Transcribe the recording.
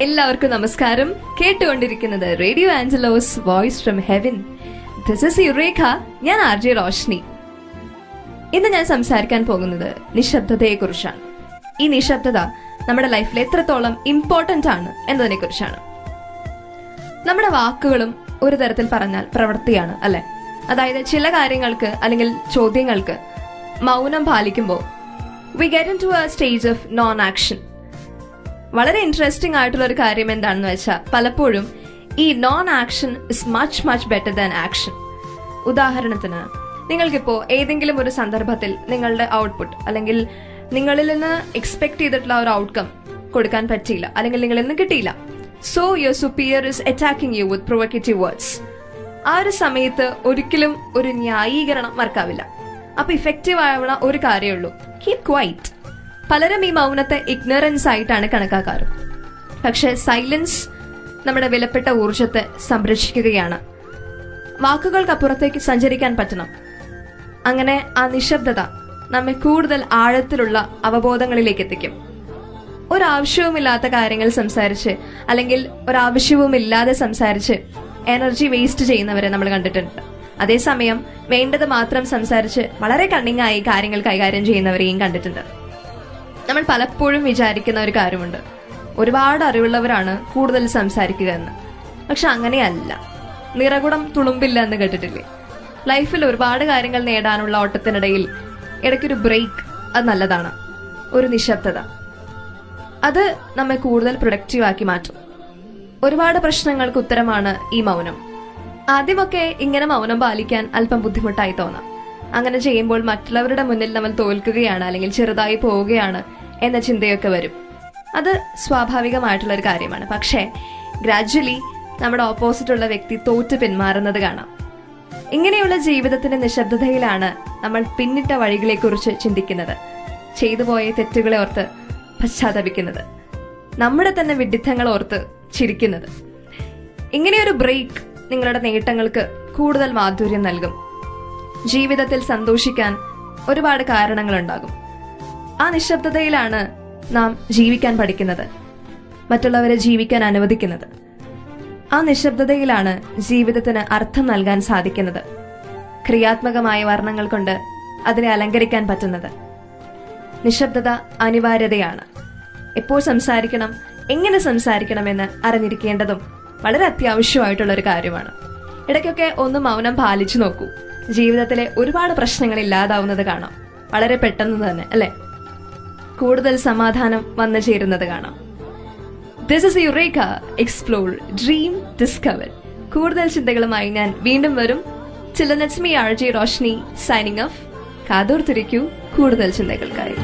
എല്ലാവർക്കും നമസ്കാരം. കേട്ടുകൊണ്ടിരിക്കുന്നത് radio Angelos voice from heaven. This is Yurekha ഞാൻ ആർ ജെ റോഷ്നി. ഇന്ന് ഞാൻ സംസാരിക്കാൻ പോകുന്നത് നിശബ്ദതയെ കുറിച്ചാണ് ഈ നിശബ്ദത നമ്മുടെ ലൈഫിൽ എത്രത്തോളം ഇമ്പോർട്ടന്റ് ആണ് എന്നതിനെ കുറിച്ചാണ് നമ്മുടെ വാക്കുകളും ഒരു തരത്തിൽ പറഞ്ഞാൽ പ്രവൃത്തിയാണ് അല്ലെ? അതായത് ചില കാര്യങ്ങൾക്ക് അല്ലെങ്കിൽ ചോദ്യങ്ങൾക്ക് മൗനം പാലിക്കുമ്പോൾ we get into a stage of non action വളരെ ഇൻട്രസ്റ്റിംഗ് ആയിട്ടുള്ള ഒരു കാര്യം എന്താണെന്ന് വെച്ചാൽ പലപ്പോഴും ഈ non action is much much better than action ഉദാഹരണത്തിന് നിങ്ങൾക്കിപ്പോൾ ഏതെങ്കിലും ഒരു സന്ദർഭത്തിൽ നിങ്ങളുടെ ഔട്ട്പുട്ട് അല്ലെങ്കിൽ നിങ്ങളിൽ നിന്ന് എക്സ്പെക്ട് ചെയ്തിട്ടുള്ള ഒരു ഔട്ട്കം കൊടുക്കാൻ പറ്റിയില്ല അല്ലെങ്കിൽ നിങ്ങളിൽ നിന്ന് കിട്ടിയില്ല. So your superior is attacking you with provocative words ആ ഒരു സമയത്ത് ഒരിക്കലും ഒരു ന്യായീകരണം മറക്കാവില്ല. അപ്പൊ ഇഫക്റ്റീവ് ആവുന്ന ഒരു കാര്യമുള്ളൂ കീപ് ക്വൈറ്റ് പലരും ഈ മൗനത്തെ ഇഗ്നറൻസ് ആയിട്ടാണ് കണക്കാക്കാറ്. പക്ഷെ സൈലൻസ് നമ്മുടെ വിലപ്പെട്ട ഊർജത്തെ സംരക്ഷിക്കുകയാണ്. വാക്കുകൾക്കപ്പുറത്തേക്ക് സഞ്ചരിക്കാൻ പറ്റണം. അങ്ങനെ ആ നിശബ്ദത നമ്മെ കൂടുതൽ ആഴത്തിലുള്ള അവബോധങ്ങളിലേക്ക് എത്തിക്കും ഒരാവശ്യവുമില്ലാത്ത കാര്യങ്ങൾ സംസാരിച്ച് അല്ലെങ്കിൽ ഒരാവശ്യവുമില്ലാതെ സംസാരിച്ച് എനർജി വേസ്റ്റ് ചെയ്യുന്നവരെ നമ്മൾ കണ്ടിട്ടുണ്ട്. അതേസമയം വേണ്ടത് മാത്രം സംസാരിച്ച് വളരെ കണ്ണിങ്ങായി കാര്യങ്ങൾ കൈകാര്യം ചെയ്യുന്നവരെയും കണ്ടിട്ടുണ്ട്. നമ്മൾ പലപ്പോഴും വിചാരിക്കുന്ന ഒരു കാര്യമുണ്ട്. ഒരുപാട് അറിവുള്ളവരാണ് കൂടുതൽ സംസാരിക്കുക എന്ന്. പക്ഷെ അങ്ങനെയല്ല. നിറകുടം തുളുമ്പില്ല എന്ന് കേട്ടിട്ടില്ലേ? ലൈഫിൽ ഒരുപാട് കാര്യങ്ങൾ നേടാനുള്ള ഓട്ടത്തിനിടയിൽ ഇടയ്ക്കൊരു ബ്രേക്ക് അത് നല്ലതാണ്. ഒരു നിശബ്ദത. അത് നമ്മെ കൂടുതൽ പ്രൊഡക്റ്റീവ് ആക്കി മാറ്റും. ഒരുപാട് പ്രശ്നങ്ങൾക്ക് ഉത്തരമാണ് ഈ മൗനം. ആദ്യമൊക്കെ ഇങ്ങനെ മൗനം പാലിക്കാൻ അല്പം ബുദ്ധിമുട്ടായി തോന്നാം. അങ്ങനെ ചെയ്യുമ്പോൾ മറ്റുള്ളവരുടെ മുന്നിൽ നമ്മൾ തോൽക്കുകയാണ് അല്ലെങ്കിൽ ചെറുതായി പോവുകയാണ് എന്ന ചിന്തയൊക്കെ വരും. അത് സ്വാഭാവികമായിട്ടുള്ള ഒരു കാര്യമാണ്. പക്ഷേ ഗ്രാജ്വലി നമ്മുടെ ഓപ്പോസിറ്റുള്ള വ്യക്തി തോറ്റ് പിന്മാറുന്നത് കാണാം. ഇങ്ങനെയുള്ള ജീവിതത്തിന്റെ നിശബ്ദതയിലാണ് നമ്മൾ പിന്നിട്ട വഴികളെക്കുറിച്ച് ചിന്തിക്കുന്നത്. ചെയ്തു പോയ തെറ്റുകളെ ഓർത്ത് പശ്ചാത്തപിക്കുന്നത്. നമ്മുടെ തന്നെ വിഡിത്തങ്ങൾ ഓർത്ത് ചിരിക്കുന്നത്. ഇങ്ങനെയൊരു ബ്രേക്ക് നിങ്ങളുടെ നേട്ടങ്ങൾക്ക് കൂടുതൽ മാധുര്യം നൽകും. ജീവിതത്തിൽ സന്തോഷിക്കാൻ ഒരുപാട് കാരണങ്ങളുണ്ടാകും. ആ നിശബ്ദതയിലാണ് നാം ജീവിക്കാൻ പഠിക്കുന്നത് മറ്റുള്ളവരെ ജീവിക്കാൻ അനുവദിക്കുന്നത്. ആ നിശബ്ദതയിലാണ് ജീവിതത്തിന് അർത്ഥം നൽകാൻ സാധിക്കുന്നത് ക്രിയാത്മകമായ വർണങ്ങൾ കൊണ്ട് അതിനെ അലങ്കരിക്കാൻ പറ്റുന്നത്. നിശബ്ദത അനിവാര്യതയാണ്. എപ്പോൾ സംസാരിക്കണം എങ്ങനെ സംസാരിക്കണമെന്ന് അറിഞ്ഞിരിക്കേണ്ടതും വളരെ അത്യാവശ്യമായിട്ടുള്ള ഒരു കാര്യമാണ്. ഇടയ്ക്കൊക്കെ ഒന്ന് മൗനം പാലിച്ചു നോക്കൂ. ജീവിതത്തിലെ ഒരുപാട് പ്രശ്നങ്ങൾ ഇല്ലാതാവുന്നത് കാണാം. വളരെ പെട്ടെന്ന് തന്നെ അല്ലെ? കൂടുതൽ സമാധാനം വന്നു ചേരുന്നത് കാണാം. This is Yurekha explore dream discover കൂടുതൽ ചിന്തകളുമായി ഞാൻ വീണ്ടും വരും. ചില nets me R Roshni signing off കാതോർത്തിരിക്കൂ കൂടുതൽ ചിന്തകൾക്കായി.